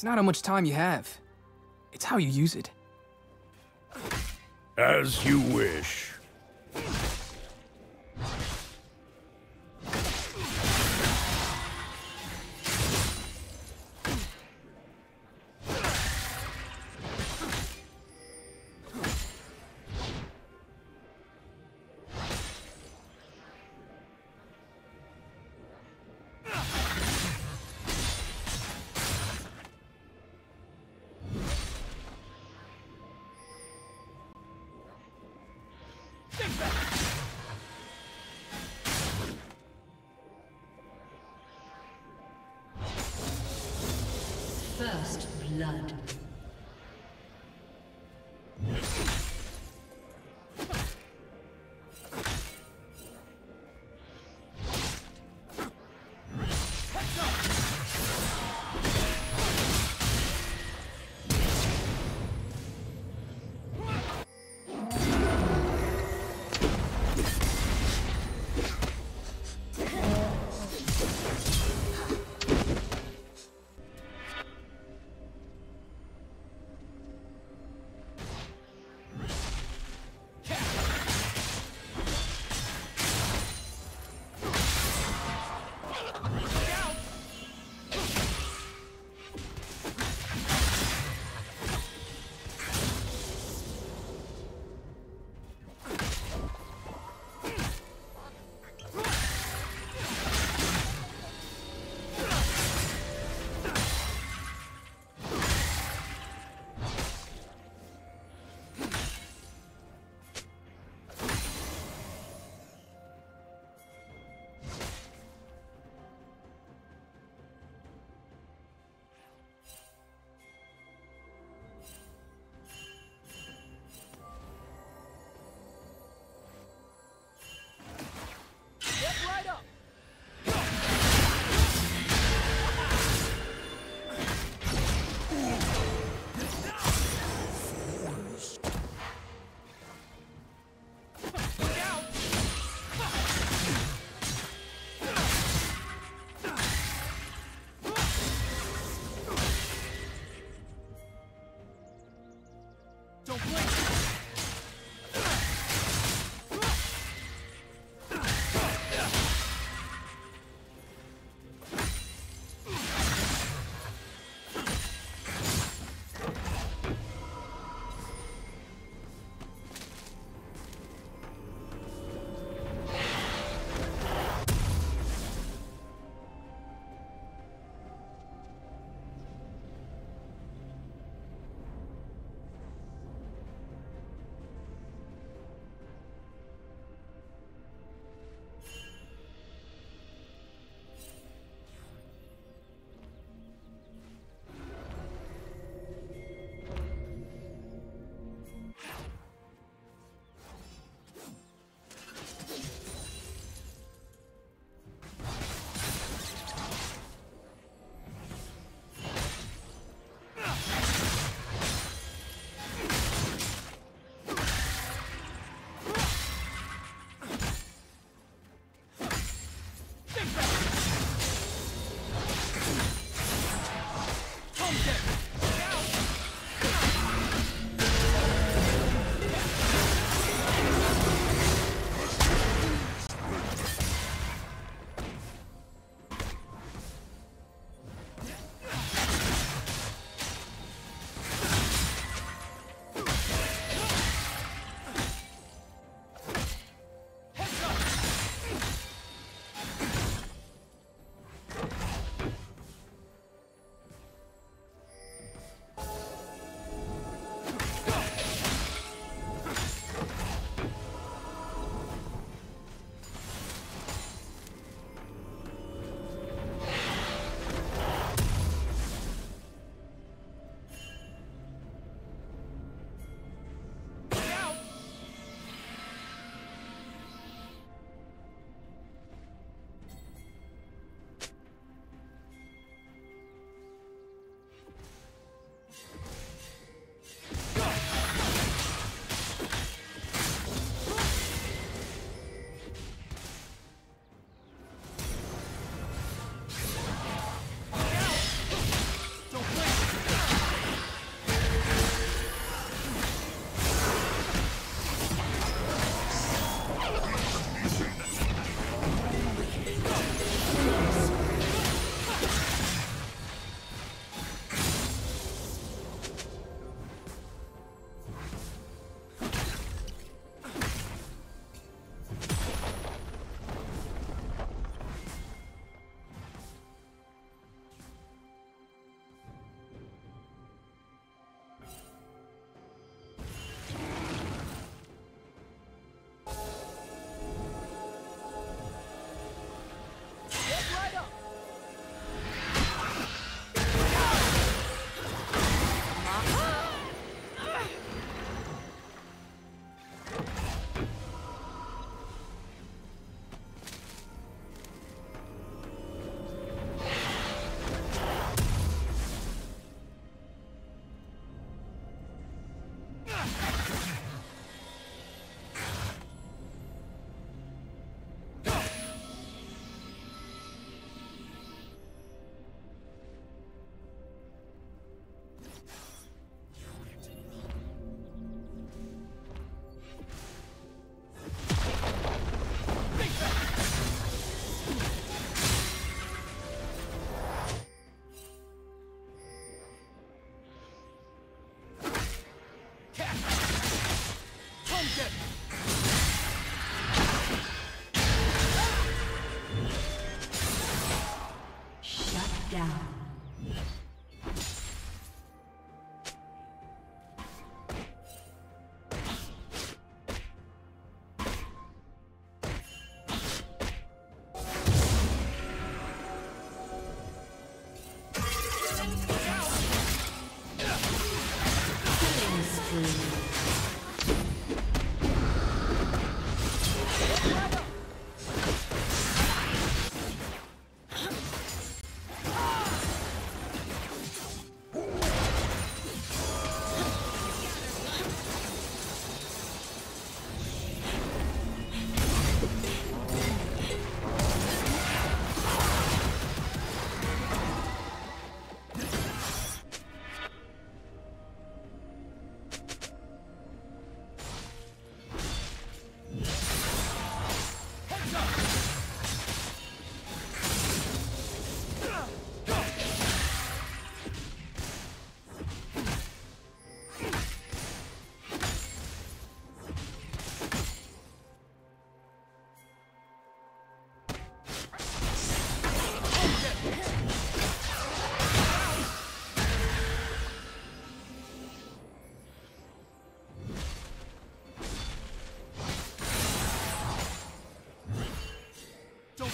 It's not how much time you have. It's how you use it. As you wish. Don't blink.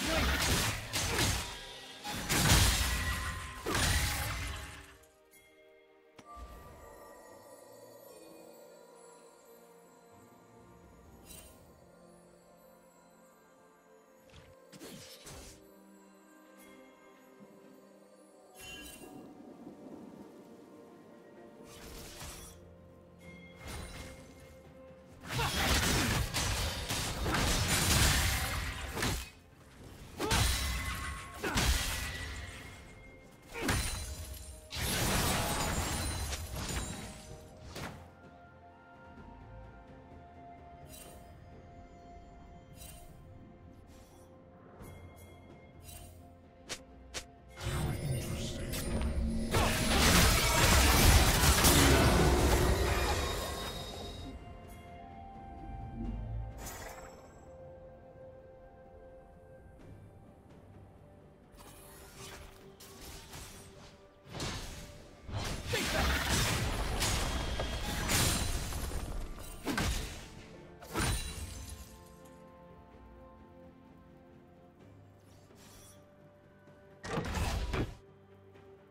Wait.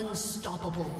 Unstoppable.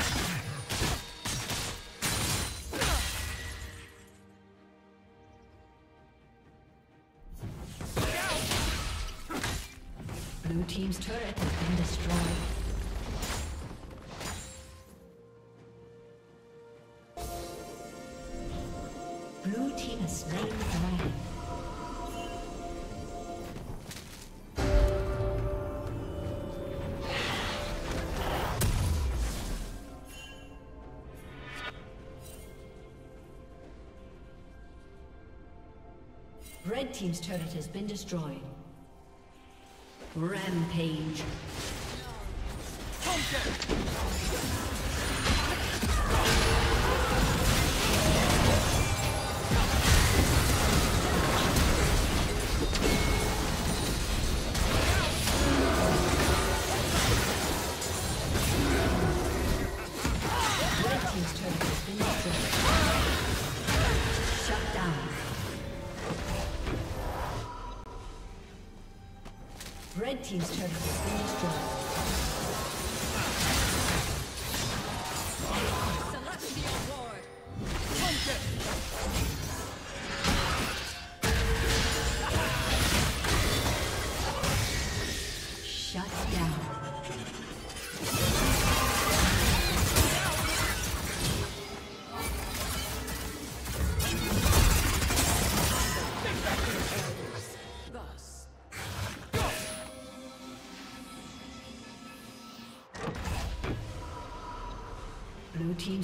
Blue Team's turret has been destroyed. Blue Team has slain. Red Team's turret has been destroyed. Rampage. Team's turret has been destroyed. Shut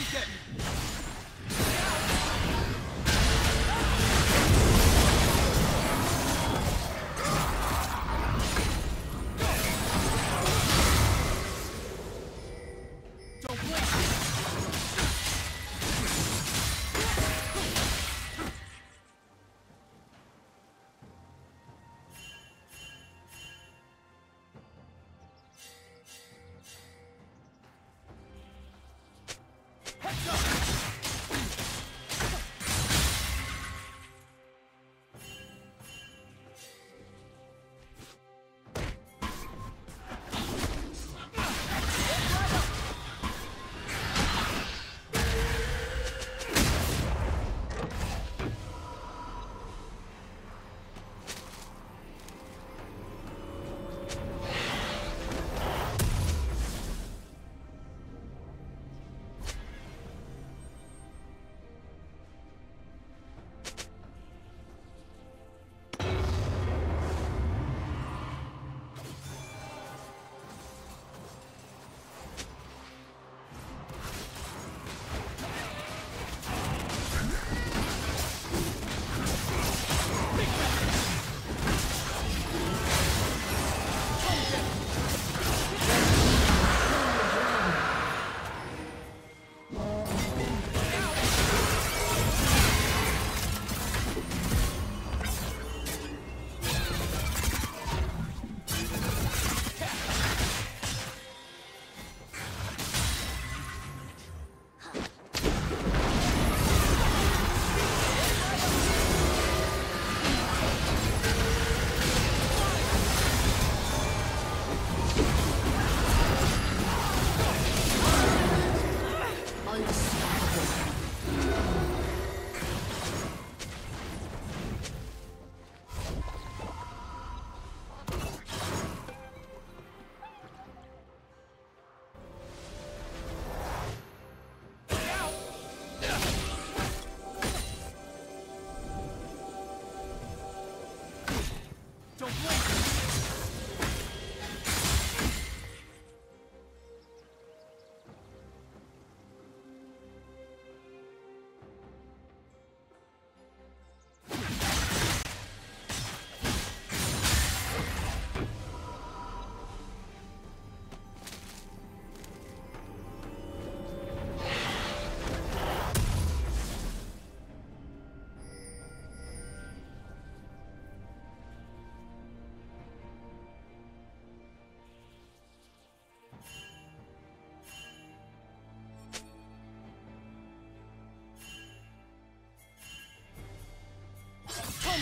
Taken!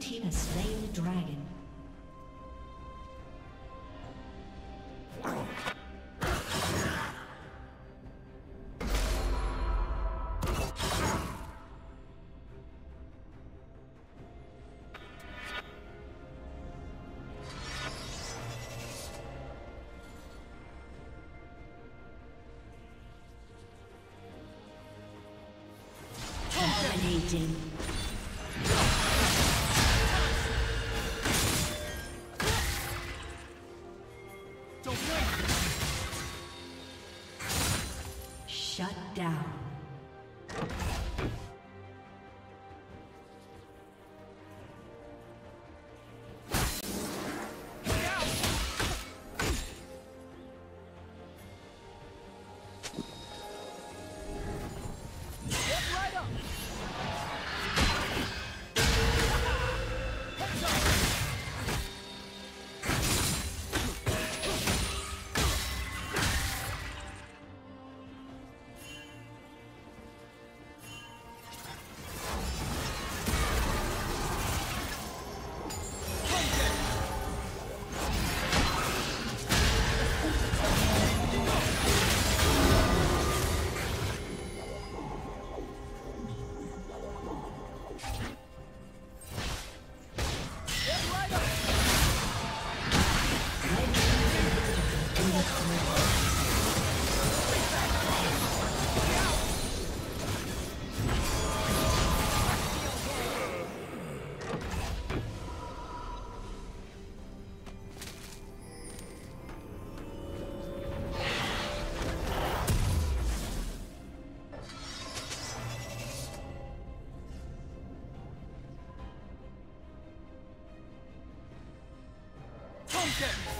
Team has slain the dragon. Dominating. Down. Get it.